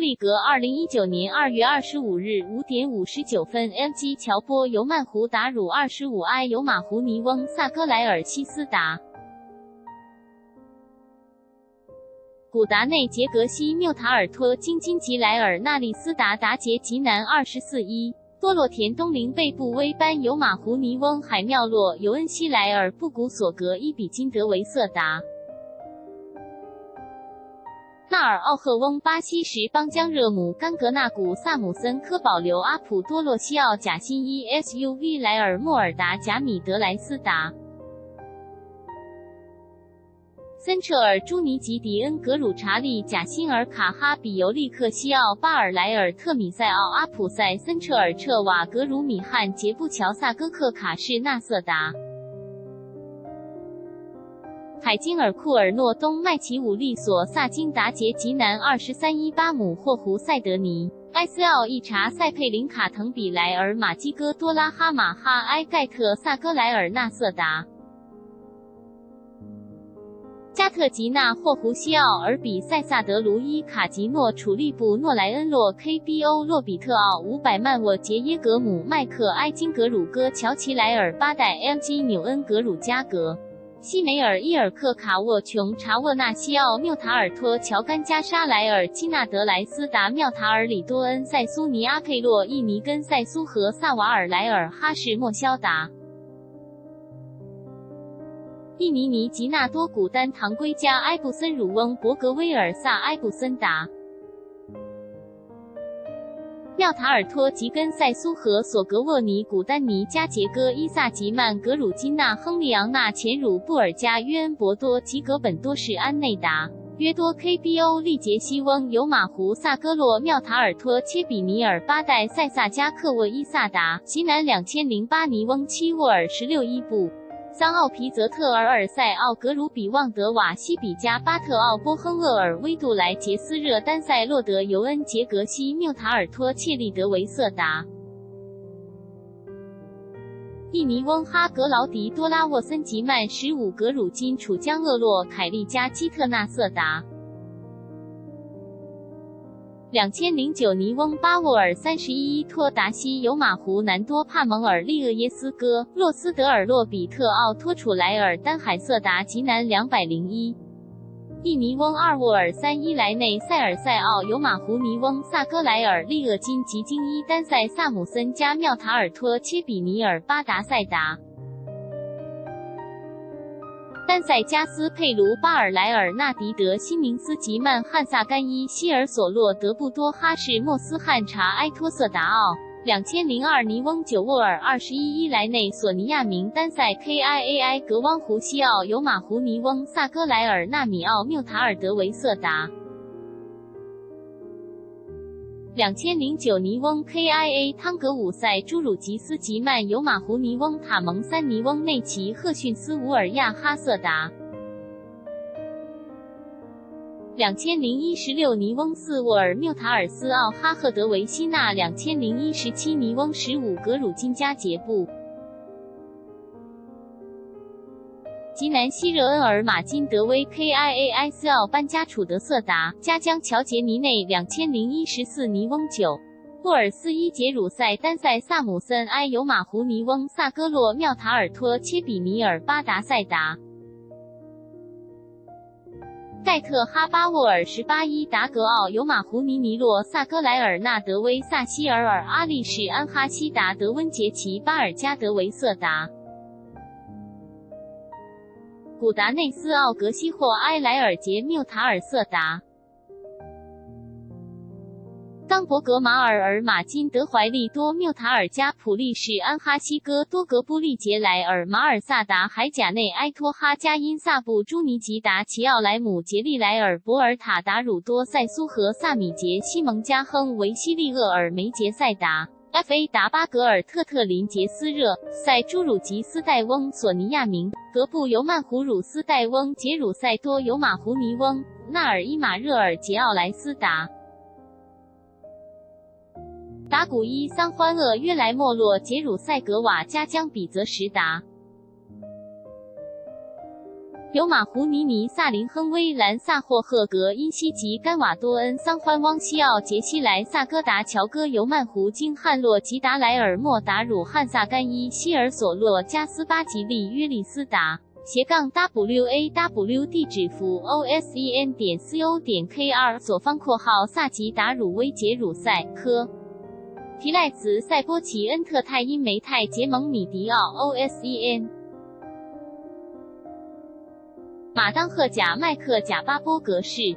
利格，二零一九年二月二十五日五点五十九分，MG 乔波尤曼胡达鲁二十五 I 尤马胡尼翁萨戈莱尔西斯达。古达内杰格西缪塔尔托金金吉莱尔纳利斯达达杰吉南二十四一多洛田东林贝布威班尤马胡尼翁海妙洛尤恩西莱尔布古索格伊比金德维瑟达。纳尔奥赫翁巴西什邦江热姆甘格纳古萨姆森科保留阿普多洛西奥贾辛伊 SUV 莱尔莫尔达贾米德莱斯达。森彻尔朱尼吉迪恩格鲁查利贾辛尔卡哈比尤利克西奥巴尔莱尔特米塞奥阿普塞森彻尔彻瓦格鲁米汉杰布乔萨哥克卡士纳瑟达海金尔库尔诺东麦奇武利索萨金达杰吉南二十三伊巴姆霍胡塞德尼埃斯奥一查塞佩林卡滕比莱尔马基戈多拉哈马哈埃盖特萨戈莱尔纳瑟达。加特吉纳霍胡西奥尔比塞萨德卢伊卡吉诺楚利布诺莱恩洛 KBO 洛比特奥五百曼沃杰耶格姆麦克埃金格鲁戈乔奇莱尔八代 LG 纽恩格鲁加格西梅尔伊尔克卡沃琼查沃纳西奥缪塔尔托乔甘加沙莱尔基纳德莱斯达缪塔尔里多恩塞苏尼阿佩洛伊尼根塞苏和萨瓦尔莱尔哈什莫肖达。伊尼尼吉纳多古丹唐圭加埃布森鲁翁博格威尔萨埃布森达妙塔尔托吉根塞苏和索格沃尼古丹尼加杰戈伊萨吉曼格鲁金纳亨利昂纳前鲁布尔加约恩博多吉格本多士安内达约多 KBO 利杰西翁尤马胡萨戈洛妙塔尔托切比尼尔八代塞萨加克沃伊萨达西南两千零八尼翁七沃尔十六伊布。桑奥皮泽特尔尔塞奥格鲁比旺德瓦西比加巴特奥波亨厄尔威杜莱杰斯热丹塞洛德尤恩杰格西缪塔尔托切利德维瑟达印尼翁哈格劳迪多拉沃森吉曼十五格鲁金楚江厄洛凯利加基特纳瑟达。两千零九尼翁巴沃尔三十一托达西尤马湖南多帕蒙尔利厄耶斯哥洛斯德尔洛比特奥托楚莱尔丹海瑟达吉南两百零一印尼翁二沃尔三伊莱内塞尔塞奥尤马湖尼翁萨戈莱尔利厄金吉金伊丹塞萨姆森加缪塔尔托切比尼尔巴达塞达。丹塞加斯佩卢巴尔莱尔纳迪德辛宁斯吉曼汉萨干伊希尔索洛德布多哈士莫斯汉查埃托瑟达奥两千零二尼翁九沃尔二十一伊莱内索尼亚明丹塞 KIAI 格汪胡西奥尤马胡尼翁萨戈莱尔纳米奥缪塔尔德维瑟达。两千零九尼翁 KIA 汤格伍塞朱鲁吉斯吉曼尤马胡尼翁塔蒙三尼翁内奇赫逊斯乌尔亚哈瑟达。两千零一十六尼翁四沃尔缪塔尔斯奥哈赫德维希纳。两千零一十七尼翁十五格鲁金加杰布。吉南西热恩尔马金德威 kiai 斯奥班加楚德瑟达加江乔杰尼内两千零一十四尼翁九布尔斯伊杰鲁塞丹塞萨姆森埃尤马胡尼翁萨戈洛妙塔尔托切比尼尔巴达塞达盖特哈巴沃尔十八伊达格奥尤马胡尼尼洛萨戈莱尔纳德威萨希尔尔阿利什安哈西达德温杰奇巴尔加德维瑟达。古达内斯奥格西霍埃莱尔杰缪塔尔瑟达，当伯格马尔尔马金德怀利多缪塔尔加普利什安哈西哥多格布利杰莱尔马尔萨达海贾内埃托哈加因萨布朱尼吉达齐奥莱姆杰利莱尔博尔塔达鲁多塞苏和萨米杰西蒙加亨维西利厄尔梅杰塞达。F.A. 达巴格尔特特林杰斯热塞朱鲁吉斯戴翁索尼亚明格布尤曼胡鲁斯戴翁杰鲁塞多尤马胡尼翁纳尔伊马热尔杰奥莱斯达达古伊桑欢厄约莱莫洛杰鲁塞格瓦加江比泽什达由马胡尼尼、萨林亨威、兰萨霍赫格、因西吉、甘瓦多恩、桑欢、汪西奥、杰西莱、萨戈达、乔戈、尤曼胡、金汉洛、吉达莱尔、莫达鲁、汉萨甘伊、希尔索洛、加斯巴吉利、约利斯达。斜杠 w a w 地址符 o s e n 点 c o 点 k r 左方括号萨吉达鲁威杰鲁塞科提赖茨塞波奇恩特泰因梅泰杰蒙米迪奥 o s e n 马当赫贾麦克贾巴波格式。